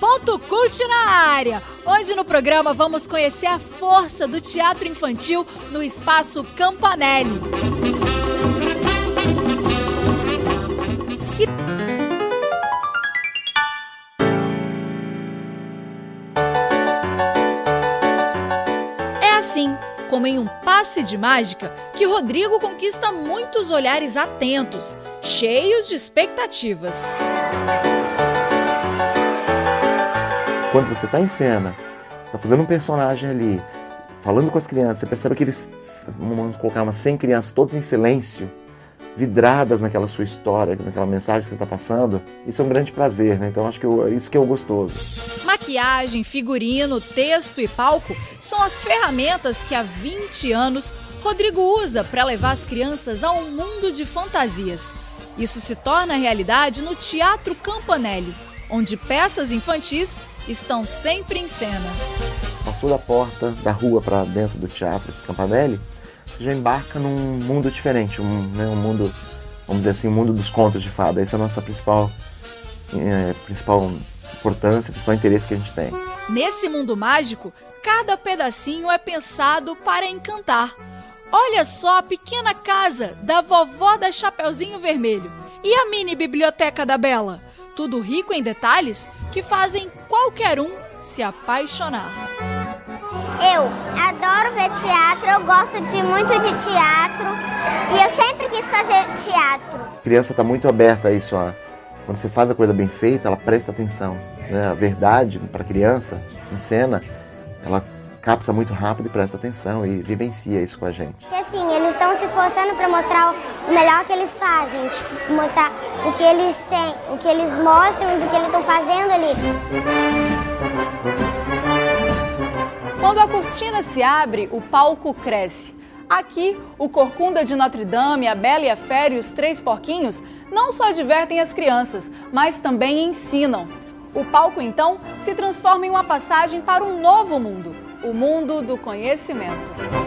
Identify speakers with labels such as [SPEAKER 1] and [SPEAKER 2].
[SPEAKER 1] Ponto Cult na área! Hoje no programa vamos conhecer a força do teatro infantil no espaço Campanelli. É assim, como em um passe de mágica, que Rodrigo conquista muitos olhares atentos, cheios de expectativas.
[SPEAKER 2] Quando você está em cena, está fazendo um personagem ali, falando com as crianças, você percebe que eles, vamos colocar umas 100 crianças todas em silêncio, vidradas naquela sua história, naquela mensagem que você está passando, isso é um grande prazer, né? Então acho que eu, isso que é o gostoso.
[SPEAKER 1] Maquiagem, figurino, texto e palco são as ferramentas que há 20 anos Rodrigo usa para levar as crianças a um mundo de fantasias. Isso se torna realidade no Teatro Campanelli, onde peças infantis estão sempre em cena.
[SPEAKER 2] Passou da porta da rua para dentro do Teatro Campanelli, você já embarca num mundo diferente, um, né, um mundo, vamos dizer assim, um mundo dos contos de fada. Essa é a nossa principal, é, principal importância, principal interesse que a gente tem.
[SPEAKER 1] Nesse mundo mágico, cada pedacinho é pensado para encantar. Olha só a pequena casa da vovó da Chapeuzinho Vermelho e a mini biblioteca da Bela. Tudo rico em detalhes que fazem qualquer um se apaixonar.
[SPEAKER 3] Eu adoro ver teatro, eu gosto de muito de teatro e eu sempre quis fazer teatro.
[SPEAKER 2] A criança está muito aberta a isso. Ó. Quando você faz a coisa bem feita, ela presta atenção. Né? A verdade para a criança em cena, ela capta muito rápido e presta atenção e vivencia isso com a gente.
[SPEAKER 3] Que assim, eles estão se esforçando para mostrar o melhor que eles fazem, tipo, mostrar o que eles sentem, o que eles mostram do que eles estão fazendo ali.
[SPEAKER 4] Quando a cortina se abre, o palco cresce. Aqui, o Corcunda de Notre Dame, a Bela e a Fera e os Três Porquinhos não só divertem as crianças, mas também ensinam. O palco, então, se transforma em uma passagem para um novo mundo o mundo do conhecimento.